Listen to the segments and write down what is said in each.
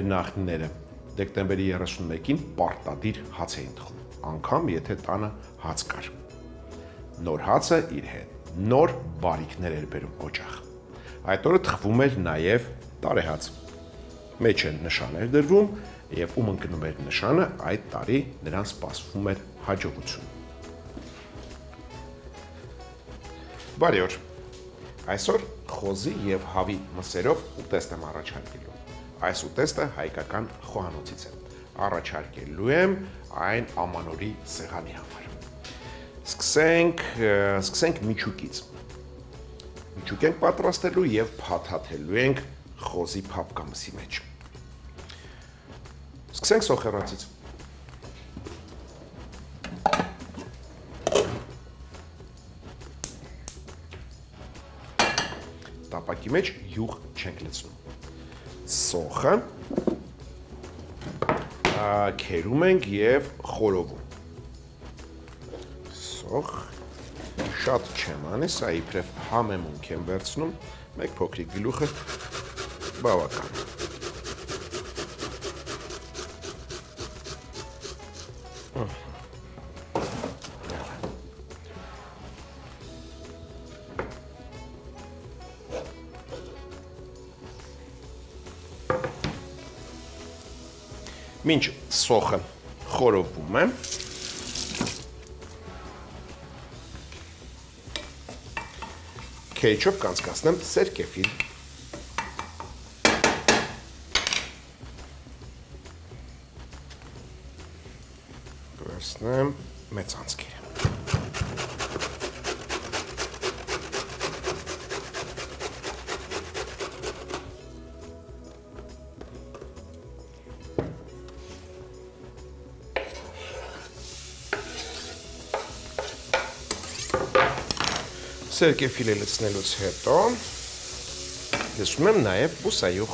մեր նախնիները դեկտեմբերի 31-ին պարտադիր հաց էին թխում, անգամ եթե տանը հաց կար։ Նոր հացը իր հետ նոր բարիկներ էր բերում օջախ։ Այդ օրը թխվում էր նաև տարեհաց։ Մեջ են նշաներ դրվում եւ ում ընկնում էր նշանը, այդ տարի նրան սպասվում էր հաջողություն։ Բարի օր։ Այսօր խոզի եւ հավի մսերով ուտեստ եմ առաջարկելու։ Այս ուտեստը հայկական խոհանոցից է։ Առաջարկելու եմ այն ամանորի սեղանի համար։ Սկսենք, սկսենք միջուկից։ Միջուկ ենք պատրաստելու եւ փաթաթելու ենք խոզի փապկամսի մեջ։ Սկսենք սոխերացից։ Տապակի մեջ յուղ չենք լցնում։ Սոխը քերում ենք եւ խորովում։ Սոխ շատ չեմ անի, սա իբրև համեմունք եմ վերցնում, մեկ փոքրիկ գլուխը բավական է։ Մինչ սոխը խորովում է, քեչով կանցկացնեմ սերկեֆիլ։ Վերցնեմ Սերկեֆիլը լցնելուց հետո լցում եմ նաև բուսայուղ։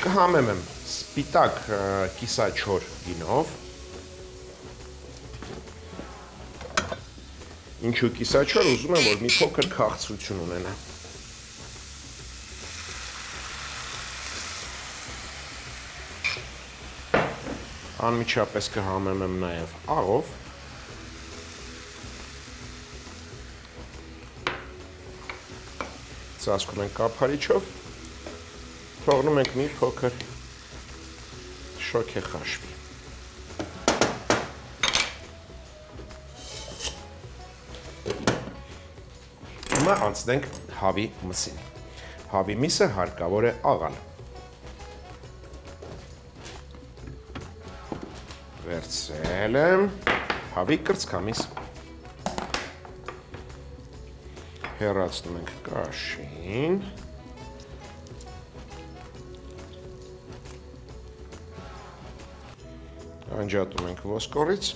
Կհամեմ եմ սպիտակ կիսաչոր գինով։ Ինչու կիսաչոր, ուզում եմ, որ մի փոքր քաղցրություն ունենա։ Անմիջապես կհամեմ եմ նաև աղով։ Ծածկում ենք կափարիչով։ Թողնում ենք մի փոքր շոքե խաշվի։ Հիմա անցնենք հավի մսին։ Հավի միսը հարկավոր է աղալ։ Վերցել եմ հավի կրծքամիս։ Հեռացնում ենք կաշին։ Անջատում ենք ոսկորից։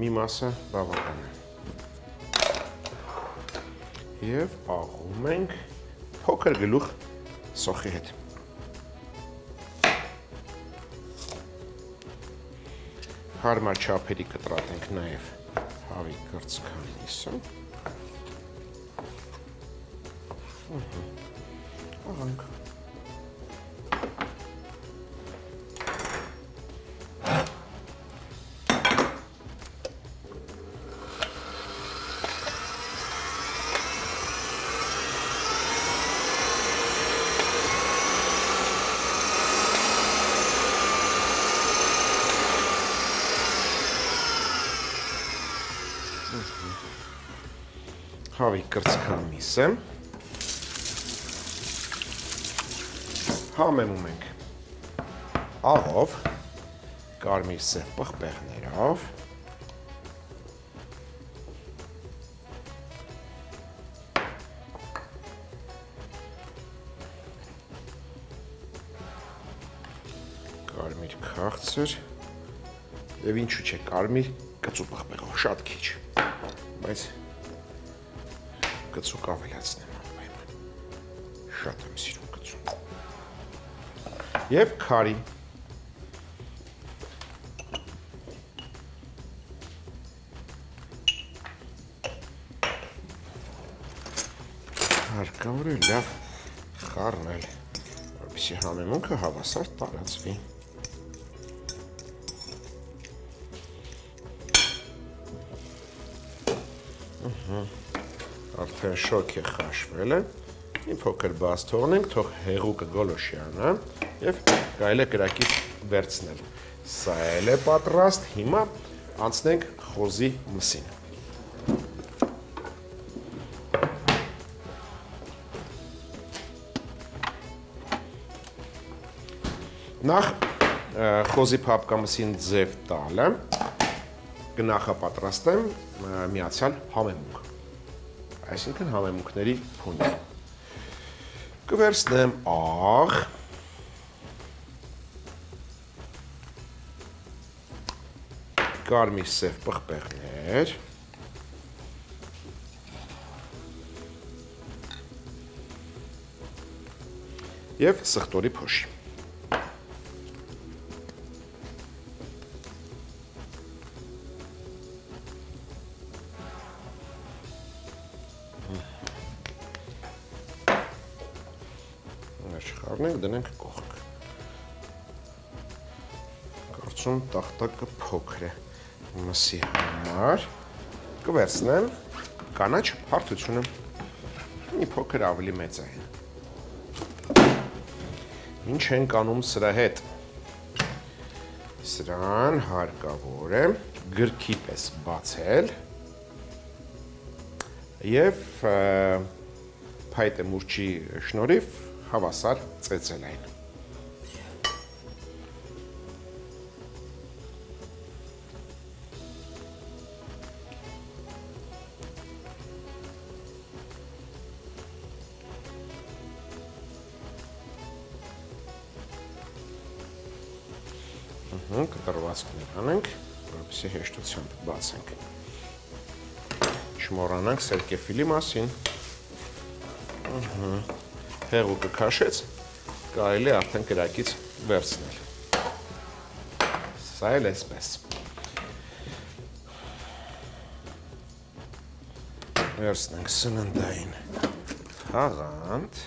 Մի մասը բավական է։ Եվ աղում ենք փոքր գլուխ սոխի հետ։ Հարմար չափերի կտրատենք նաև հավի կրծքանիսը։ Ահանք։ Հավի կրծքամիսը։ Համեմում ենք աղով, կարմիր սև պղպեղներով, կարմիր քաղցր եւ ինչու՞ չէ կարմիր կծու պղպեղով շատ քիչ բայց գծուկ ավելացնեմ անպայման։ Շատ եմ սիրում գծուկ։ Եվ քարի հարկավոր է լավ խառնել, որպեսզի համեմունքը հավասար տարածվի։ Արդեն շոք է խաշվել է։ Մի փոքր բաց թողնենք, թող հեղուկը գոլոշյանա եւ կարելի է կրակից վերցնել։ Սա էլ է պատրաստ։ Հիմա անցնենք խոզի մսին։ Նախ խոզի փապկամսին ձև տալը կնախապատրաստեմ միացյալ համեմունք այսինքն համեմունքների փունջ։ Կվերցնեմ աղ, կարմիր սև պղպեղներ, և սխտորի փոշի։ չխառնենք, դնենք կողք։ Կարծում տախտակը փոքր է մսի համար։ Կվերցնեմ կանաչ հարթությունը մի փոքր ավելի մեծ է։ Ինչ ենք անում սրա հետ։ Սրան հարկավոր է գրքի պես բացել եւ փայտե մուրճի շնորհիվ հավասար ծեծել այն։ Ահա, կտրվածքներ անենք, որովհետեւ հեշտությամբ բացենք։ Չմոռանանք սերկեֆիլի մասին։ Ահա հեղուկը քաշեց, կարելի է արդեն կրակից վերցնել։ Սա էլ էսպես։ Վերցնենք սննդային հաղանդ,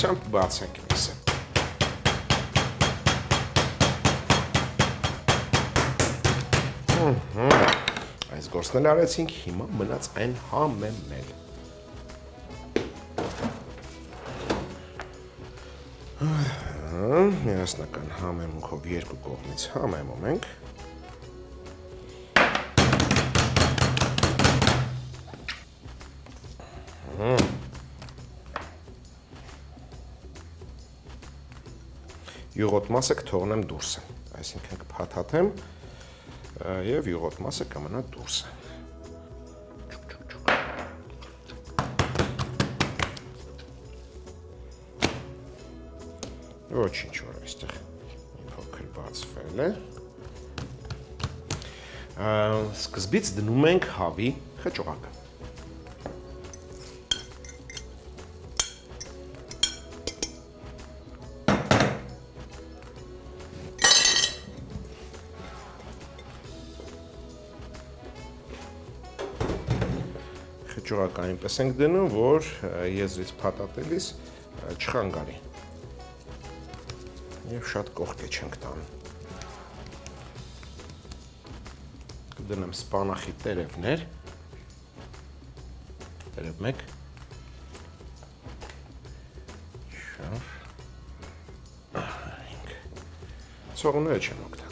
մորճի օգնությամբ բացենք միսը։ Այս գործն էլ արեցինք, հիմա մնաց այն համեմել։ Միասնական համեմունքով երկու կողմից համեմում ենք։ յուղոտ մասը կթողնեմ դուրսը, այսինքն կփաթաթեմ եւ յուղոտ մասը կմնա դուրսը։ Ոչինչ որ այստեղ փոքր բացվել է։ Սկզբից դնում ենք հավի խճողակը։ ճյուղակ այնպես ենք դնում, որ եզրից փաթաթելիս չխանգարի։ Եվ շատ կողքե չենք տանում։ Կդնեմ սպանախի տերևներ։ Տերև 1 Շավ։ 5 Ցողները չեմ օգտագործում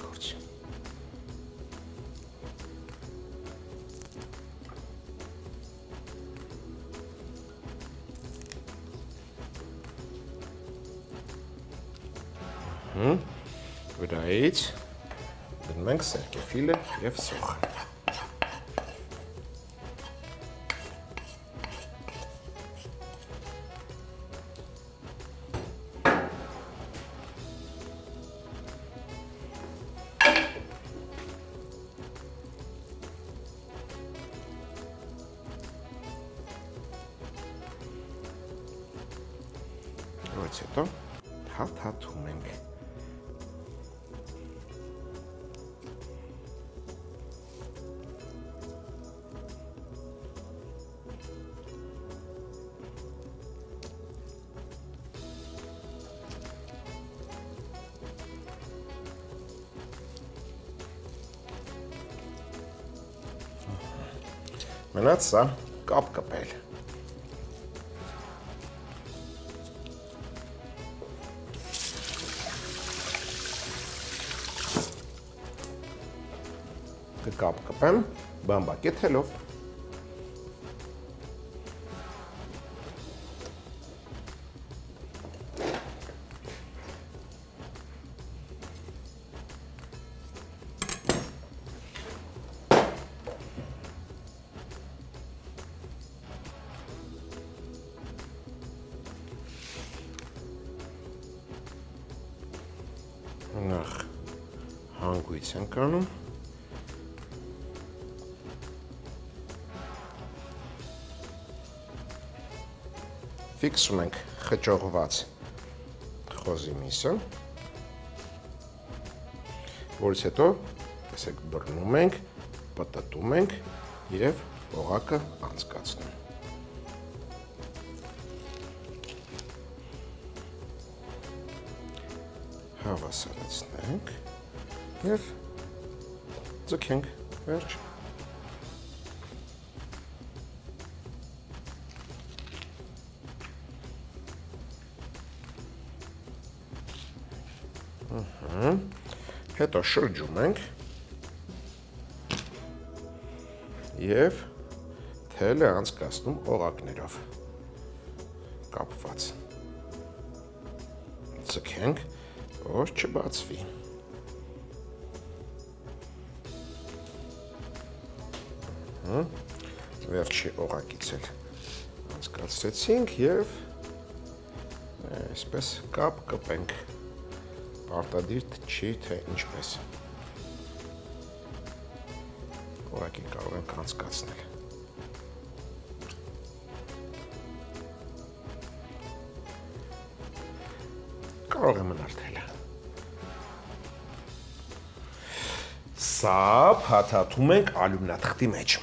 ենք սերկեֆիլը եւ սոխը։ Որից հետո հաթաթում ենք։ Մնաց սա կապ կպել։ կապ կպեմ բամբակի թելով։ հանգույց ենք անում ֆիքսում ենք խճողված խոզի միսը, որից հետո ասեք բռնում ենք, պտտում ենք եւ օղակը անցկացնում։ Հավասարացնենք եւ ձգենք վերջ։ Հետո շրջում ենք եւ թելը անցկացնում օղակներով կապված։ Ցկենք, որ չբացվի։ Վերջի օղակից էլ անցկացրեցինք եւ այսպես կապ կպենք պարտադիր չի թե ինչպես։ Ուղղակի կարող ենք անցկացնել։ Կարող է մնալ Սա փաթաթում ենք ալյումնաթղթի մեջ։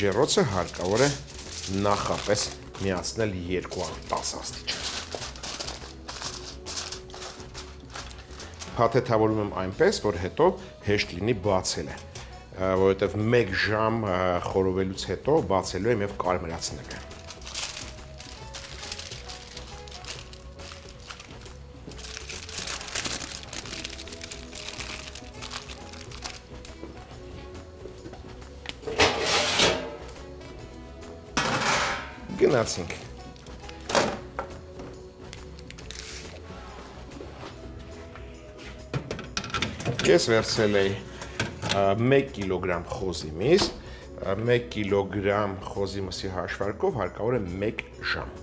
ջերոցը հարկավոր է նախապես միացնել 210 աստիճան։ Փաթեթավորում եմ այնպես, որ հետո հեշտ լինի բացելը, որովհետև 1 ժամ խորովելուց հետո բացելու եմ եւ կարմրացնել եմ։ գնացինք։ Ես վերցել էի 1 կիլոգրամ խոզի միս, 1 կիլոգրամ խոզի մսի հաշվարկով հարկավոր է 1 ժամ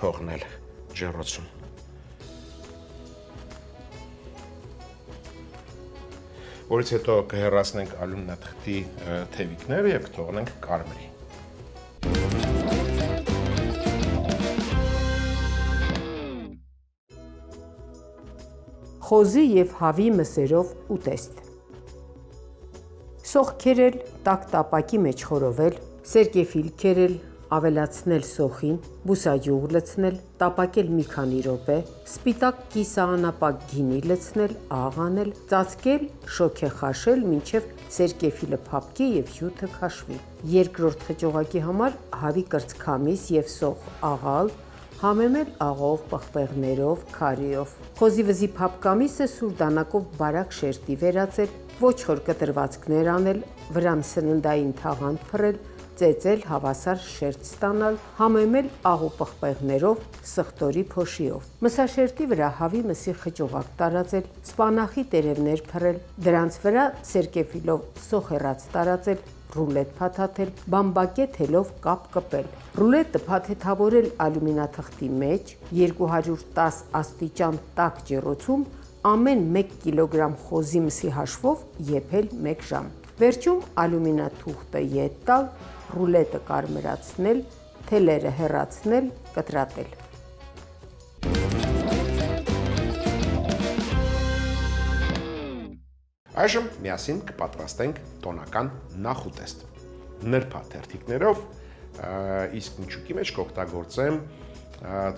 թողնել ջեռոցում։ Որից հետո կհեռացնենք ալումնաթղթի թևիկները եւ կթողնենք կարմրի։ խոզի եւ հավի մսերով ուտեստ։ Սոխ քերել, տաք տապակի մեջ խորովել, սերկեֆիլ քերել, ավելացնել սոխին, բուսաջուղ լցնել, տապակել մի քանի րոպե, սպիտակ կիսաանապակ գինի լցնել, աղանել, ծածկել, շոքե խաշել, մինչև սերկեֆիլը փափկի եւ հյութը քաշվի։ Երկրորդ խճողակի համար հավի կրծքամիս եւ սոխ աղալ, համեմել աղով, պղպեղներով, քարիով։ Խոզի վզի փապկամիսը սուր դանակով բարակ շերտի վերածել, ոչ խոր կտրվածքներ անել, վրան սննդային թաղանթ փռել, ծեծել, հավասար շերտ ստանալ, համեմել աղ ու պղպեղներով, սխտորի փոշիով։ Մսաշերտի վրա հավի մսի խճողակ տարածել, սպանախի տերևներ փռել, դրանց վրա սերկեֆիլով սոխեռած տարածել, ռուլետ փաթաթել, բամբակե թելով կապ կպել։ Ռուլետը փաթեթավորել ալյումինաթղթի մեջ 210 աստիճան տաք ջեռոցում ամեն 1 կիլոգրամ խոզի մսի հաշվով եփել 1 ժամ։ Վերջում ալյումինաթուղթը ետ տալ, ռուլետը կարմրացնել, թելերը հեռացնել, կտրատել։ Այժմ միասին կպատրաստենք տոնական նախուտեստ։ Նրբա թերթիկներով, իսկ միջուկի մեջ կօգտագործեմ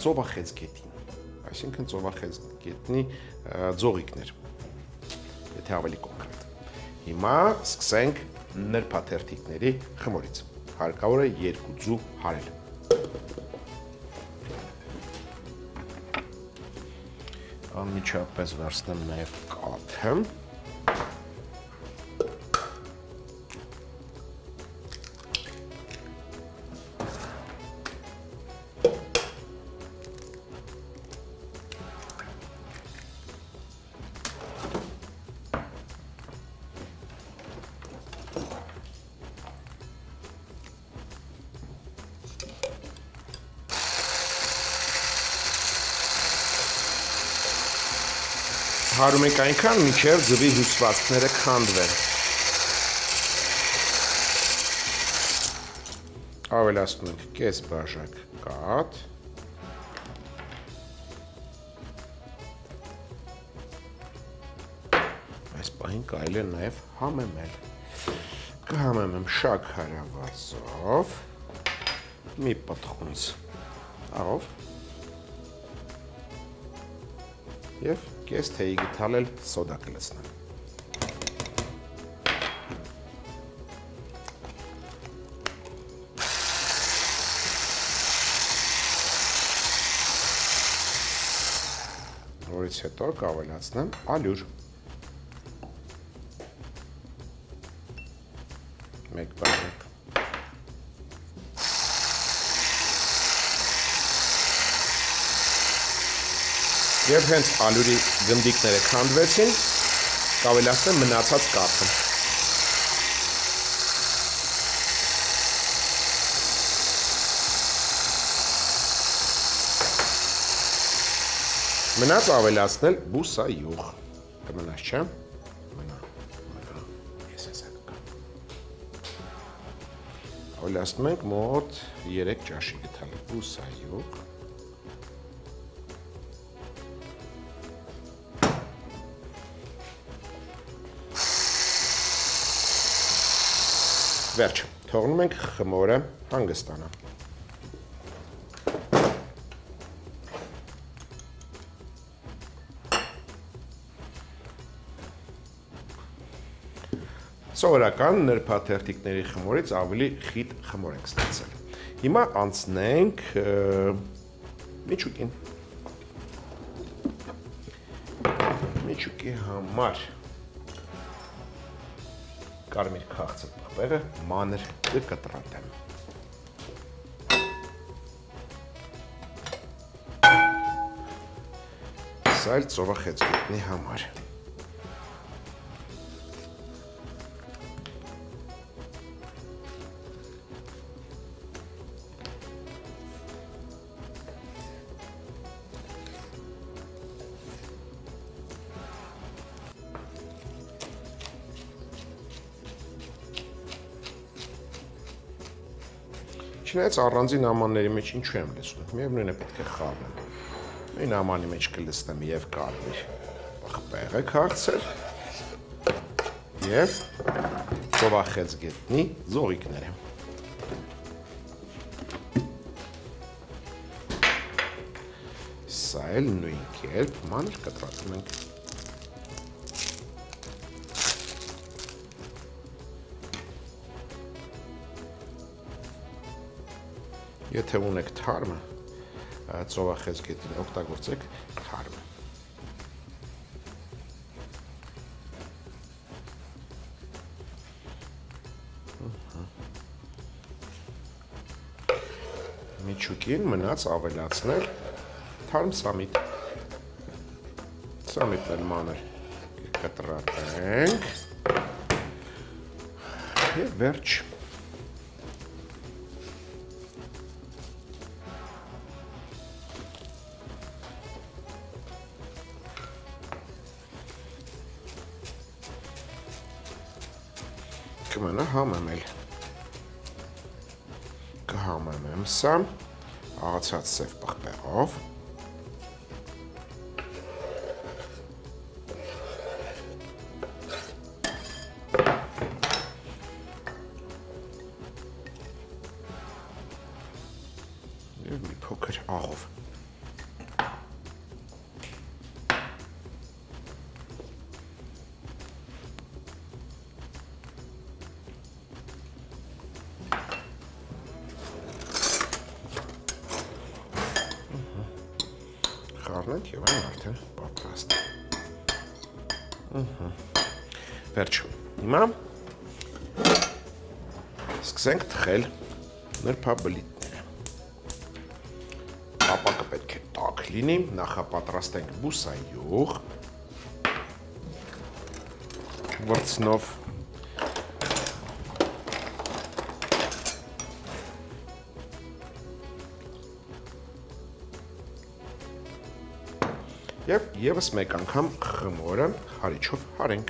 ծովախեցգետին, այսինքն ծովախեցգետնի ձողիկներ, եթե ավելի կոնկրետ։ Հիմա սկսենք նրբա թերթիկների խմորից։ Հարկավոր է 2 ձու հարել։ Անմիջապես վերցնեմ նաև կաթը։ հարում ենք այնքան, մինչև ձվի հյուսվածքները քանդվեն։ Ավելացնում ենք կես բաժակ կաթ։ Այս պահին կարելի է նաև համեմել։ Կհամեմեմ շակ հարավազով, մի պտխունց աղով և կես թեյի գթալել սոդա կլցնեմ։ Որից հետո կավելացնեմ ալյուր։ Եվ հենց ալյուրի գնդիկները քանդվեցին, կավելացնեմ մնացած կաթը։ Մնաց ավելացնել բուսայուղ։ Կմնաց, չէ՞։ Մնա, մնա։ Ես ես կա։ Ավելացնում ենք մոտ 3 ճաշի գթալ բուսայուղ։ Վերջ, թողնում ենք խմորը հանգստանա։ Սովորական նրբաթերթիկների խմորից ավելի խիտ խմոր ենք ստացել։ Հիմա անցնենք միջուկին։ Միջուկի համար կարմիր քաղցր պղպեղը մանր կկտրատեմ։ Սա էլ ծովախեցգետնի համար։ Չնայած առանձին ամանների մեջ ինչու եմ լցնում, միևնույն է պետք է խառնեմ։ Մին ամանի մեջ կլցնեմ եւ կարմիր պղպեղը քաղցր եւ ծովախեց գետնի զողիկները։ Սա էլ նույն կերպ մանր կտրատում ենք Եթե ունեք թարմը, ծովախեզգի օգտագործեք թարմը։ Միջուկին մնաց ավելացնել թարմ սամիտ։ Սամիտն էլ մանր կտրատենք։ Եվ վերջ։ Կհամեմեմ սա աղացած սև պղպեղով։ խառնենք եւ այն արդեն պատրաստ է։ Ահա։ Վերջ։ Հիմա սկսենք թխել նրբաբլիթները։ Ապակը պետք է տաք լինի, նախապատրաստենք բուսայուղ վրցնով Եվ եւս մեկ անգամ խմորը հարիչով հարենք։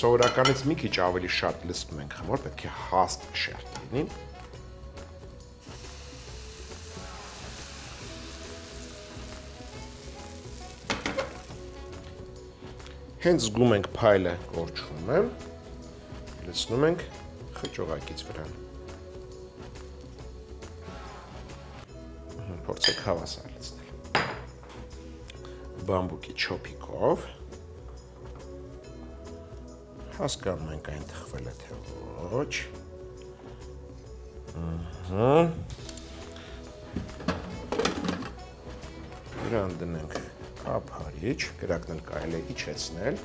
Սովորականից մի քիչ ավելի շատ լցնում ենք խմոր, պետք է հաստ շերտ լինի։ Հենց զգում ենք փայլը կորչում է, լցնում ենք խճողակից վրան։ փորձեք հավասար լցնել։ Բամբուկի չոփիկով հասկանում ենք այն թխվել է թե ոչ։ Ահա։ Իրան դնենք ափարիչ, գրակն էլ կարելի է իջեցնել։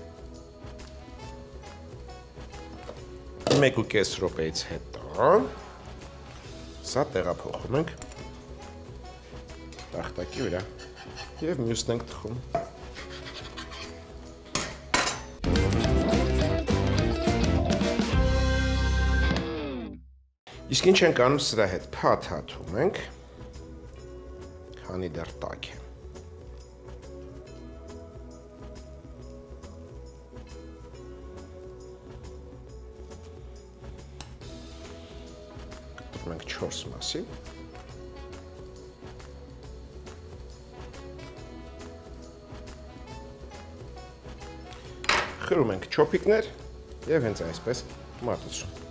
1.5 րոպեից հետո սա տեղափոխում ենք տախտակի վրա եւ մյուսն ենք թխում։ Իսկ ինչ ենք անում սրա հետ փաթաթում ենք, քանի դեռ տաք է։ Կտրում ենք 4 մասի։ խրում ենք չոփիկներ եւ հենց այսպես մատուցում։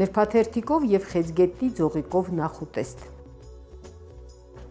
Ներփաթերթիկով եւ խեցգետնի ձողիկով նախուտեստ։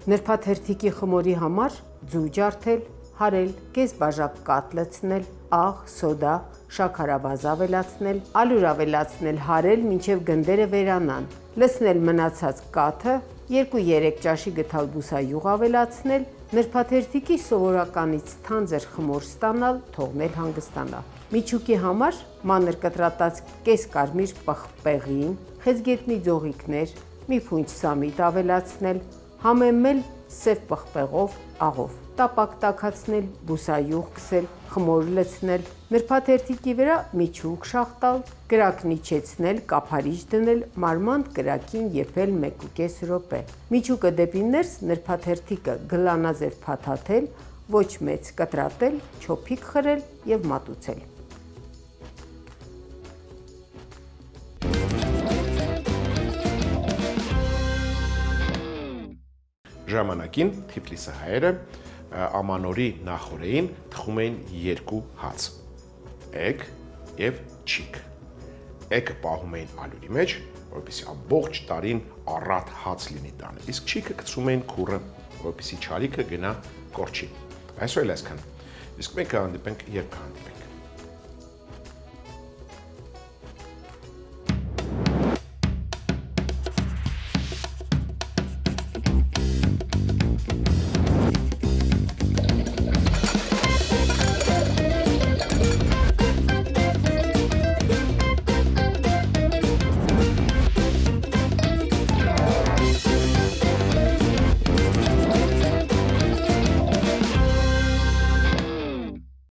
Ներփաթերթիկի խմորի համար ձու ջարդել, հարել, կես բաժակ կաթ լցնել, աղ, սոդա, շաքարավազ ավելացնել, ալյուր ավելացնել, հարել մինչև գնդերը վերանան, լցնել մնացած կաթը, 2-3 ճաշի գթալ բուսայուղ ավելացնել, նրբաթերթիկի սովորականից թանձր խմոր ստանալ, թողնել հանգստանա։ Միջուկի համար մանր կտրատած կես կարմիր պղպեղին, խեցգետնի ձողիկներ, մի փունջ սամիտ ավելացնել, համեմել սև պղպեղով, աղով, տապակ տակացնել, բուսայուղ քսել, խմոր լցնել, նրբաթերթիկի վրա միջուկ շաղտալ, կրակն իջեցնել, կափարիչ դնել, մարմանդ կրակին եփել 1.5 րոպե։ Միջուկը դեպի ներս նրբաթերթիկը գլանաձև փաթաթել, ոչ մեծ կտրատել, չոփիկ խրել եւ մատուցել։ Ժամանակին թիպլիսը հայերը ամանորի նախորեին թխում էին երկու հաց, էկ և չիկ։ Եկը պահում էին ալյուրի մեջ, որպեսի ամբողջ տարին առատ հաց լինի տանը, իսկ չիկը կծում էին կուրը, որպեսի չարիքը գնա կորչի։ Այսօր էլ այսքան, իսկ մենք հանդիպենք երբ հանդիպենք։